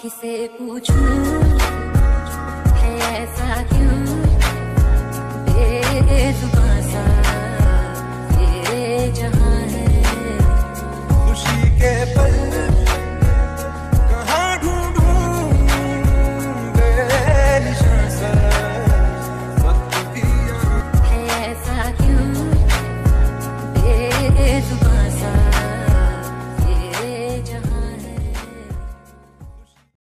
किसे पूछूँ?